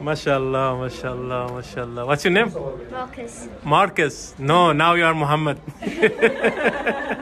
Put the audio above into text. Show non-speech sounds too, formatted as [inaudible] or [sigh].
MashaAllah, MashaAllah, MashaAllah. What's your name? Marcus. Marcus. No, now you are Muhammad. [laughs]